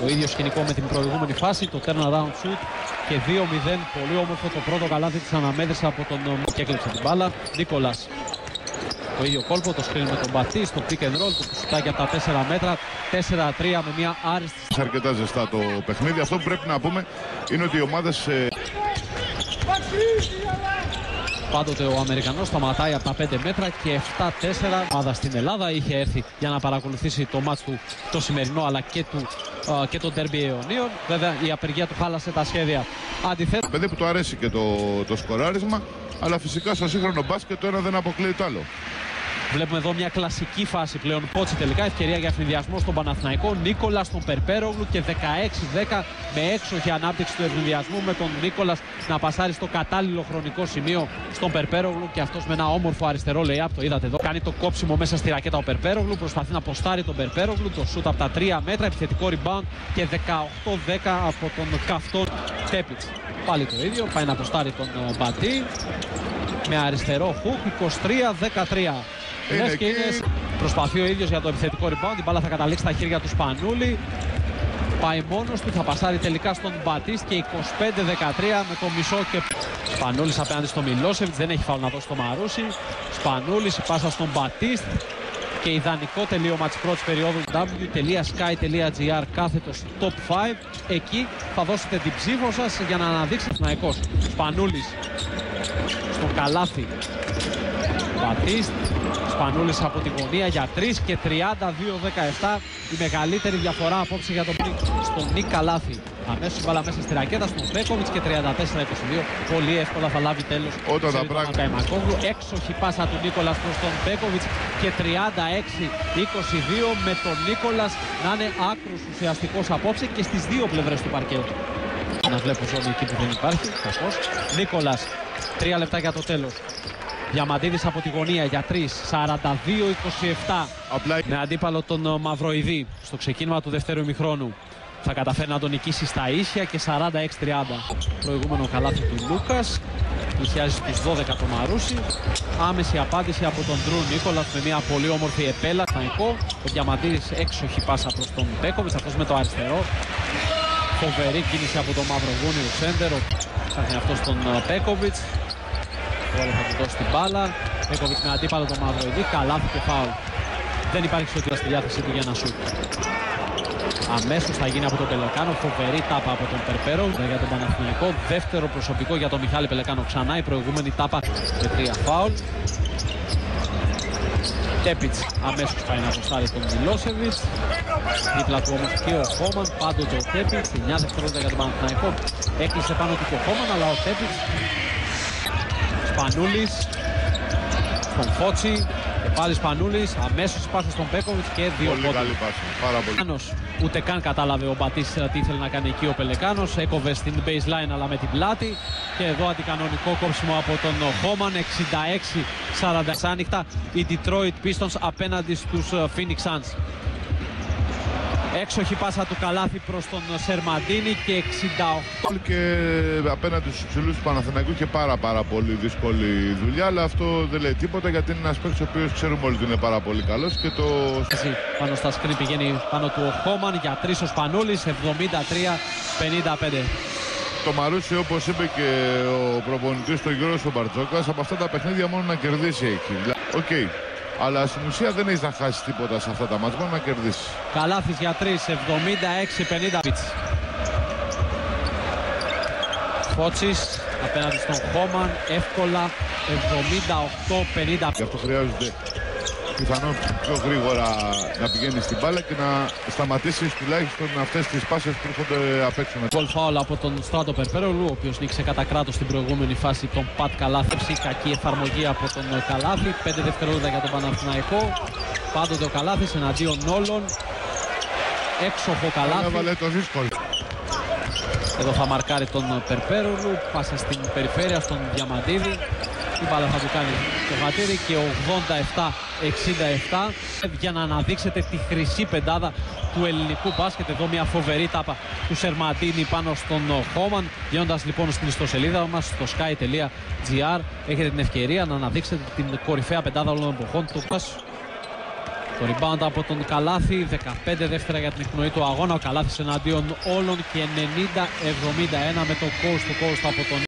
Το ίδιος σκηνικό με την προηγούμενη φάση, το turnaround shoot και 2-0. Πολύ όμορφο το πρώτο καλάθι της αναμέτρησης από τον και έκλειψε την μπάλα. Νίκολας το ίδιο κόλπο, το screen με τον Μπατή, το pick and roll, το σουτάκι από τα 4 μέτρα, 4-3 με μια άριστη. Αρκετά ζεστά το παιχνίδι. Αυτό που πρέπει να πούμε είναι ότι οι ομάδες ε, Πάντοτε ο Αμερικανός σταματάει από τα 5 μέτρα και 7-4. Ομάδα στην Ελλάδα είχε έρθει για να παρακολουθήσει το μάτς του το σημερινό αλλά και, του, α, και το Derby αιωνίων. Βέβαια η απεργία του χάλασε τα σχέδια. Αντιθέτως. Παιδί που του αρέσει και το, το σκοράρισμα, αλλά φυσικά στο σύγχρονο μπάσκετ το ένα δεν αποκλείει το άλλο. Βλέπουμε εδώ μια κλασική φάση πλέον. Πότσι τελικά ευκαιρία για ευνηδιασμό στον Παναθηναϊκό. Νίκολας στον Περπέρογλου και 16-10 με έξοχη ανάπτυξη του ευνηδιασμού με τον Νίκολας να πασάρει στο κατάλληλο χρονικό σημείο στον Περπέρογλου και αυτός με ένα όμορφο αριστερό layup. Το είδατε εδώ. Κάνει το κόψιμο μέσα στη ρακέτα ο Περπέρογλου. Προσπαθεί να ποστάρει τον Περπέρογλου. Το σούτ από τα 3 μέτρα. Επιθετικό rebound και 18-10 από τον καυτό Τέπιτς. Πάλι το ίδιο. Πάει να ποστάρει τον ε, Μπατή με αριστερό χουκ 23-13. Λες και είναι... Προσπαθεί ο ίδιος για το επιθετικό rebound. Η μπάλα θα καταλήξει στα χέρια του Σπανούλη. Πάει μόνος του, θα πασάρει τελικά στον Μπατίστ και 25-13 με το μισό και. Σπανούλης απέναντι στο Μιλόσεβιτς, δεν έχει φάουλ να δώσει το Μαρούσι. Σπανούλης, η πάσα στον Μπατίστ και ιδανικό τελείωμα της πρώτης περίοδου w.sky.gr κάθετος top 5. Εκεί θα δώσετε την ψήφο σας για να αναδείξετε τον Αεκός. Σπανούλης στο καλάθι. Μπατίστ Σπανούλης από τη γωνία για 3 και 32-17 η μεγαλύτερη διαφορά απόψε για τον στον Νίκ Καλάθη. Αμέσως μπάλα μέσα στη ρακέτα στον Πέκοβιτς και 34-22. Πολύ εύκολα θα λάβει τέλος Όταν τα πράγματα... Έξοχη πάσα του Νίκολας προς τον Πέκοβιτς και 36-22 με τον Νίκολας να είναι άκρος ουσιαστικός απόψε και στις δύο πλευρές του παρκέτου. Να βλέπω ζώνη εκεί που δεν υπάρχει, κακός. Νίκολας, τρία λεπτά για το τέλος. Διαμαντίδης από τη γωνία για 3, 42-27. Με αντίπαλο τον ε, Μαυροειδή στο ξεκίνημα του δεύτερου ημιχρόνου. Θα καταφέρει να τον νικήσει στα ίσια και 46-30. Προηγούμενο καλάθι του Λούκας. Πλησιάζει στους 12 το Μαρούσι. Άμεση απάντηση από τον Ντρού Νίκολας με μια πολύ όμορφη επέλα. Θανικό. Ο Διαμαντίδης έξοχη πάσα προς τον Μπέκοβιτς. Αυτός με το αριστερό. Φοβερή κίνηση από τον Μαυρογούνιο Σέντερο. Ψάχνει αυτός τον Πέκοβιτς. Τώρα θα του δώσει την μπάλα. Πέκοβιτς με αντίπαλο τον Μαυροειδή. Καλάθι και φάουλ. Δεν υπάρχει σωτήρα στη διάθεσή του για να σούτ. Αμέσως θα γίνει από τον Πελεκάνο. Φοβερή τάπα από τον Περπέρο για τον Παναθηναϊκό. Δεύτερο προσωπικό για τον Μιχάλη Πελεκάνο ξανά. Η προηγούμενη τάπα με τρία φάουλ. Τέπιτς αμέσως πάει να αποστάρει τον Μιλόσεβιτς. Δίπλα του όμως και ο Χόμαν, πάντοτε ο Τέπιτς. 9 δευτερόλεπτα για τον Παναθηναϊκό. Έκλεισε πάνω του και ο Χόμαν, αλλά ο Τέπιτς Σπανούλης στον Φώτσι και πάλι Σπανούλης αμέσως πάσα στον Πέκοβιτς και δύο Πολύ καλή πάσα, πάρα πολύ. Ούτε καν κατάλαβε ο Μπατής τι ήθελε να κάνει εκεί ο Πελεκάνος. Έκοβε στην baseline αλλά με την πλάτη. Και εδώ αντικανονικό κόψιμο από τον Χόμαν. 66-40 άνοιχτα οι Detroit Pistons απέναντι στους ε, Phoenix Suns. Έξοχη πάσα του Καλάθη προς τον Σερμαντίνη και 68. Και απέναντι στους ψηλούς του Παναθηναϊκού και πάρα πάρα πολύ δύσκολη δουλειά αλλά αυτό δεν λέει τίποτα γιατί είναι ένας παίκτης ο οποίος ξέρουμε όλοι ότι είναι πάρα πολύ καλός και το... Πάνω στα σκριν πηγαίνει πάνω του ο Χόμαν για τρεις ο Σπανούλης 73-55. Το Μαρούσι όπως είπε και ο προπονητής του Γιώργος ο Μπαρτζόκας από αυτά τα παιχνίδια μόνο να κερδίσει έχει. OK. Okay. Αλλά στην ουσία δεν έχεις να χάσεις τίποτα σε αυτά τα ματς, μόνο να κερδίσεις. Καλάθης για 3, 76-50. Φώτσης απέναντι στον Χόμαν, εύκολα 78-50. Γι' αυτό χρειάζονται πιθανόν πιο γρήγορα να πηγαίνει στην μπάλα και να σταματήσει τουλάχιστον αυτές τις πάσες που έρχονται απ' έξω. Γκολ φάουλ από τον Στράτο Περπέρολου, ο οποίος νίκησε κατά κράτος στην προηγούμενη φάση τον Πατ Καλάθη. Κακή εφαρμογή από τον Καλάθη. 5 δευτερόλεπτα για τον Παναθηναϊκό. Πάντοτε ο Καλάθης εναντίον όλων. Έξοχο Καλάθη. Έβαλε το δύσκολο. Εδώ θα μαρκάρει τον Περπέρολου. Πάσα στην περιφέρεια στον Διαμαντίδη. Η μπάλα θα του κάνει το χατήρι και 87-67 για να αναδείξετε τη χρυσή πεντάδα του ελληνικού μπάσκετ. Εδώ μια φοβερή τάπα του Σερμαντίνη πάνω στον Χόμαν. Γίνοντα λοιπόν στην ιστοσελίδα μας στο sky.gr έχετε την ευκαιρία να αναδείξετε την κορυφαία πεντάδα όλων των εποχών. Το Το rebound από τον Καλάθι, 15 δεύτερα για την εκπνοή του αγώνα. Ο Καλάθης εναντίον όλων και 90-71 με το coast to coast από τον